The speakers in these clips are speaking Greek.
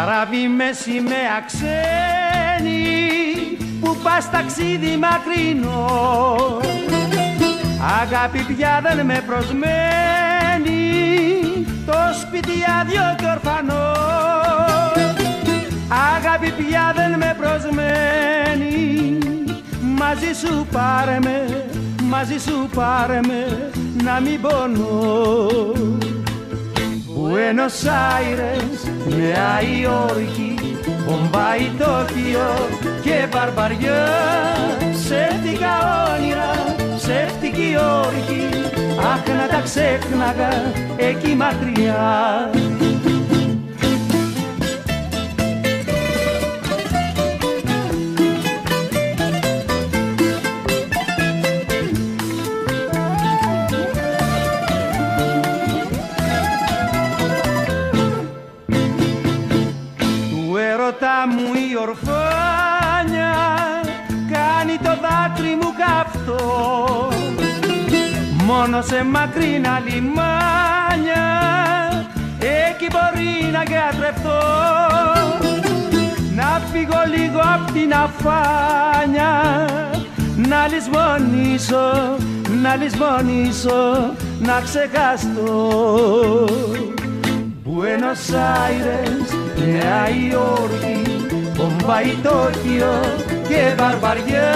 Αγάπη με σημαία ξένη που πας ταξίδι μακρινό. Αγάπη πια δεν με προσμένει το σπίτι άδειο και ορφανό. Αγάπη πια δεν με προσμένει μαζί σου πάρε με, μαζί σου πάρε με να μην πονώ Buenos Aires, Νέα Υόρκη, Μπομπάι, Τόκιο και Βαρβαριά Ψεύτικα όνειρα, ψεύτικη όρκη Αχ να τα ξέχναγα εκεί μακριά μου η ορφάνια κάνει το δάκρυ μου καυτό. Μόνο σε μακρινά λιμάνια εκεί μπορεί να γιατρευτώ. Να φύγω λίγο απ' την αφάνια να λησμονήσω, να λησμονήσω, να ξεχαστώ Buenos Aires, Νέα Υόρκη, Μπομπάι, Τόκιο και Βαρβαριά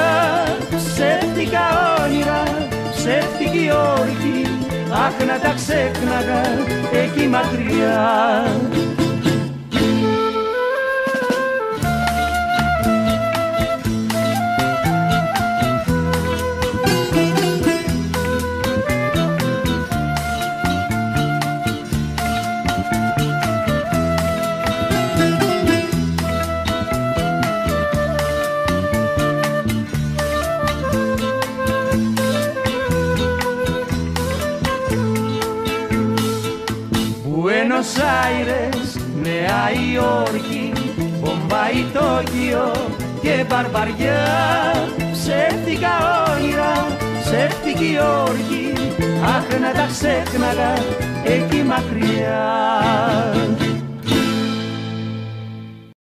Ψεύτικα όνειρα, ψεύτικη όρκη Αχ να τα ξέχναγα εκεί μακριά Buenos Aires, Νέα Υόρκη, Μπομπάι, Τόκιο και Βαρβαριά Ψεύτικα όνειρα, ψεύτικη όρκη Αχ να τα ξέχναγα εκεί μακριά